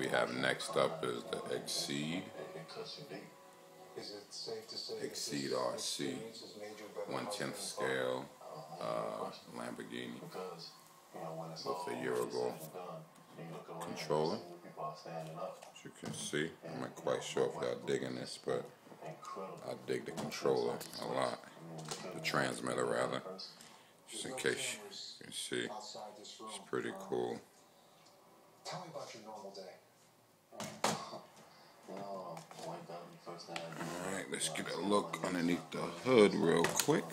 we have next up is the Exceed. Exceed RC, one tenth scale uh, Lamborghini with a year ago controller. As you can see, I'm not quite sure if y'all digging this, but I dig the controller a lot. The transmitter, rather. Just in case you can see, it's pretty cool. Tell me about your normal day. Let's get a look underneath the hood real quick.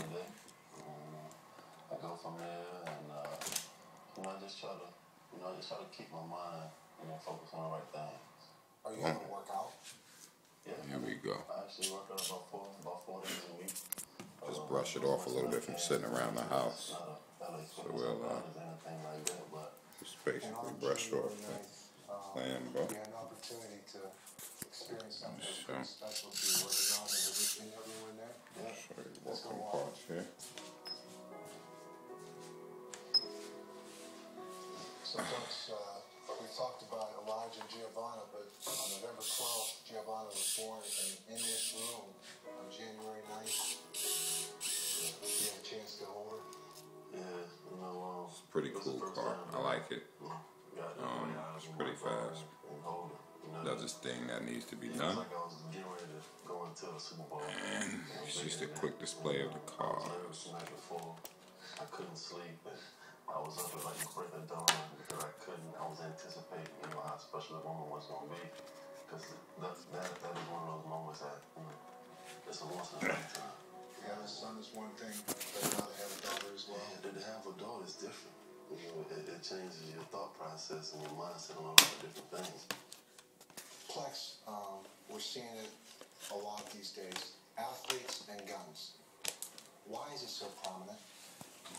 I go from there and uh, you know I just try to you know I just try to keep my mind you know focused on the right things. Are you able to work out? Yeah. Here we go. I actually work out about four about four days a week. Just brush it off a little bit from sitting around the house. So we'll, uh, like that, but Just basically brush off the Lambo. You had an opportunity to experience something Sure. pretty special to you. Was it not? It just in everyone there? Show you working parts here. So, folks, uh, we talked about Elijah and Giovanna, but on November 12th, Giovanna was born, and in this room on January 9th, you had a chance to hold her. yeah, you know um, It's a pretty cool car. I like it. Um, it's pretty fast. Does this thing that needs to be done. like I was getting ready to go into the Super Bowl. And it's just a quick display of the I was cars. nervous the night before. I couldn't sleep, I was up at like the break of dawn because I couldn't. I was anticipating, you know, how special the moment was gonna be, because that, that that is one of those moments that you know, it's a once in a lifetime. Yeah, the son is one thing, but now they have a daughter as well. And to have a daughter is different. You know, it, it changes your thought process and your mindset on a lot of different things. Plex, um, we're seeing it a lot these days. Athletes and guns. Why is it so prominent?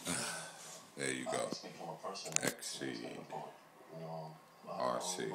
There you go. can speak from a person. Exceed. You know, I, I RC.